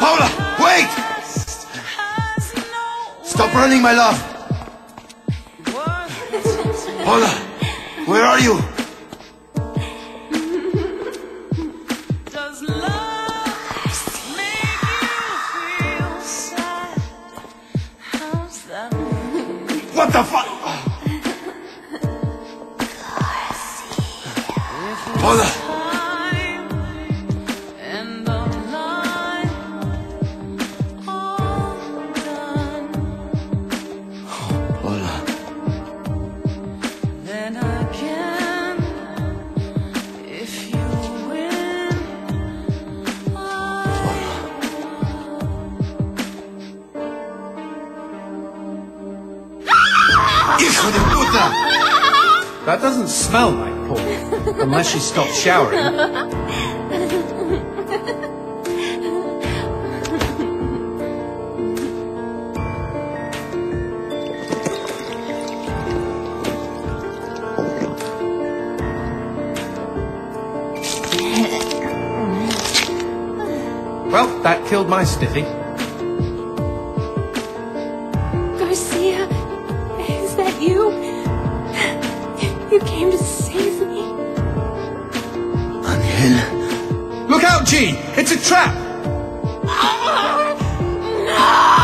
Paula, wait! Stop running, my love. Paula, where are you? Does love make you feel sad? How's that? What the fuck? That doesn't smell like Paul, unless she stopped showering. Well, that killed my stiffy. Garcia, is that you? You came to save me? Angel, Look out, Jean! It's a trap! Ah, what the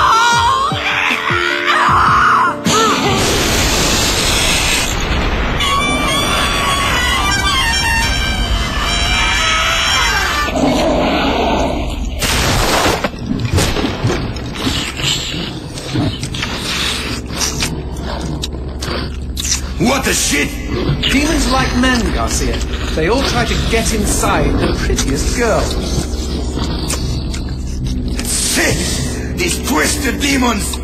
Men, Garcia. They all try to get inside the prettiest girl. Shit! These twisted demons!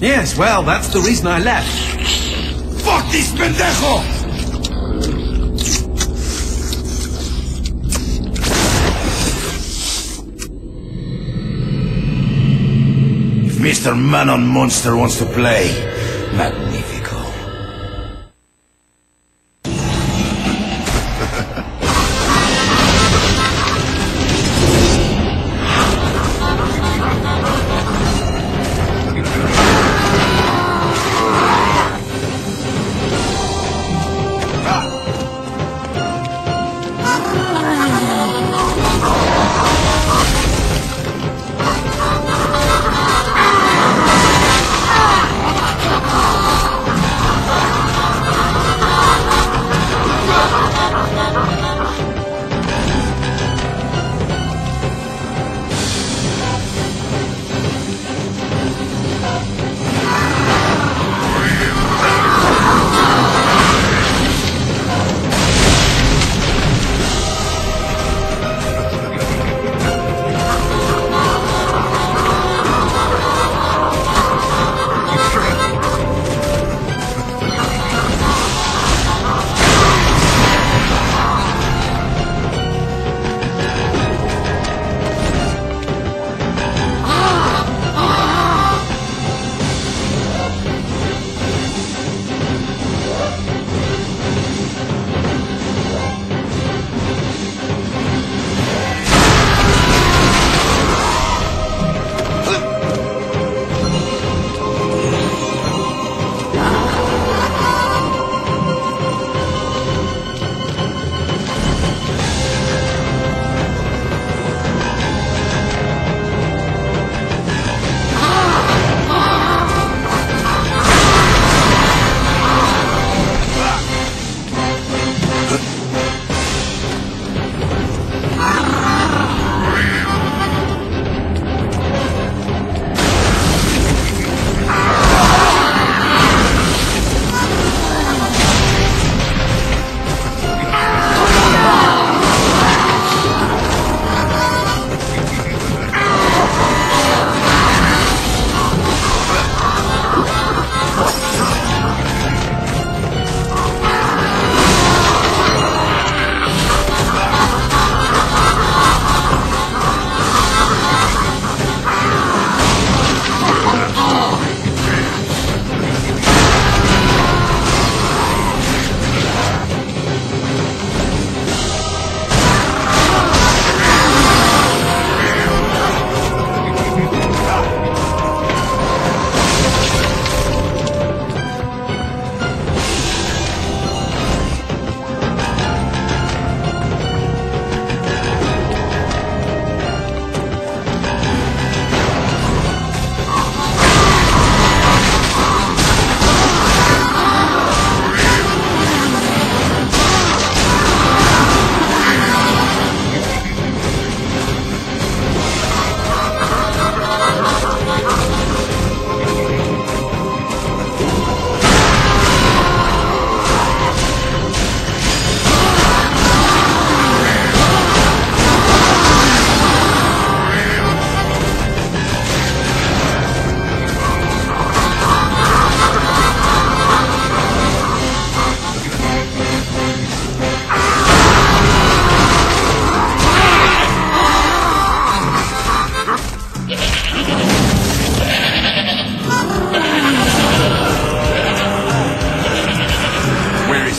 Yes, well, that's the reason I left. Fuck this pendejo! If Mr. Manon Monster wants to play,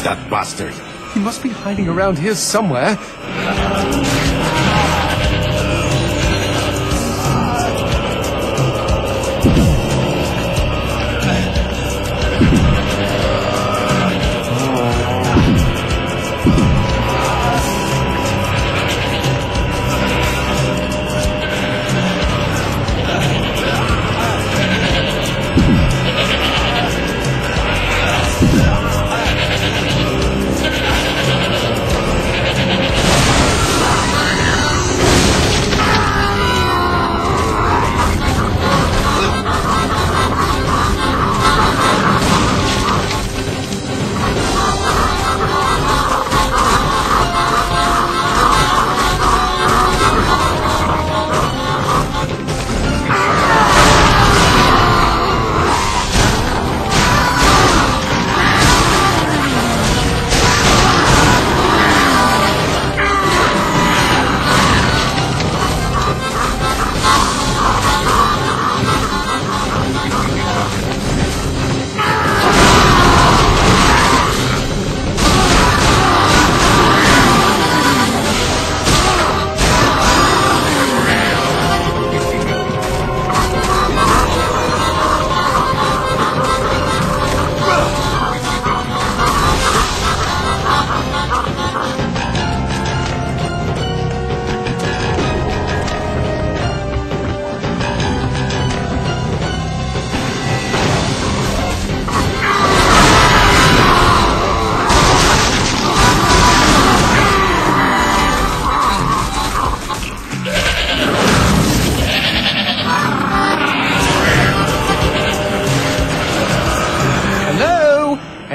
magnifico. bastard? He must be hiding around here somewhere.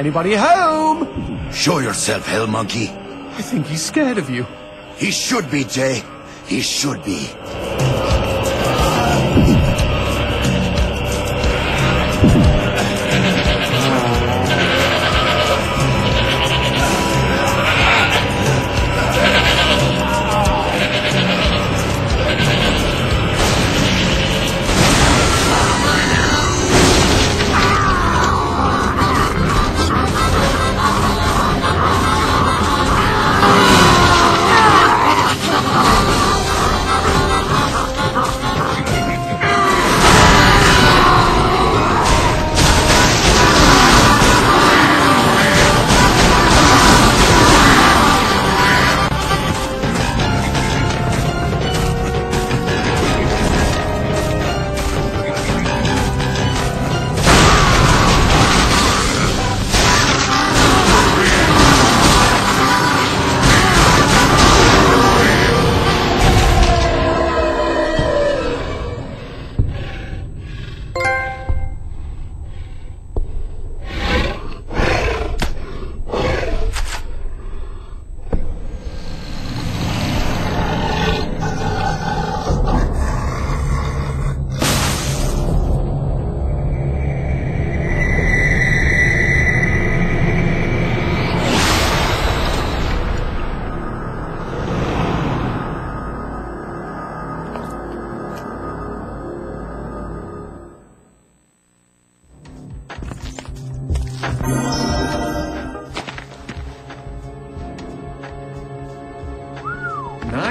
Anybody home? Show yourself, Hell Monkey. I think he's scared of you. He should be, Jay. He should be.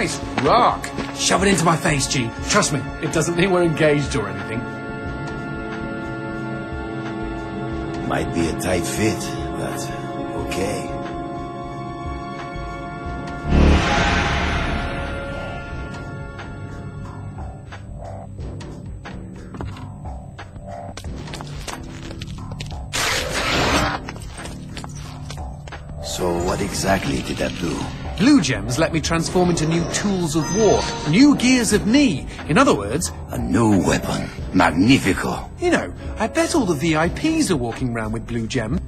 Nice rock. Shove it into my face, G. Trust me, it doesn't mean we're engaged or anything. Might be a tight fit, but okay. So what exactly did that do? Blue gems let me transform into new tools of war, new gears of me. In other words, A new weapon. Magnifico. you know, I bet all the VIPs are walking around with blue gems.